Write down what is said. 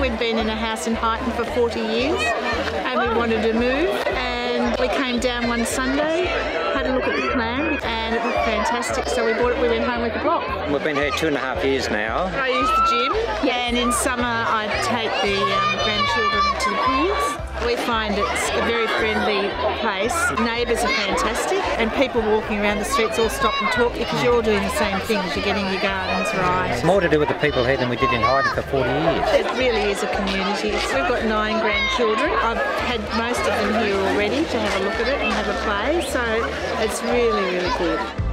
We'd been in a house in Highton for 40 years and we wanted to move and we came down one Sunday, had a look at the plan and it looked fantastic so we bought it, we went home with the block. We've been here two and a half years now. I use the gym and in summer I take the um, grandchildren to the pools. Find it's a very friendly place. Neighbours are fantastic and people walking around the streets all stop and talk because you're all doing the same things. You're getting your gardens right. It's more to do with the people here than we did in Highton for 40 years. It really is a community. We've got nine grandchildren. I've had most of them here already to have a look at it and have a play, so it's really, really good.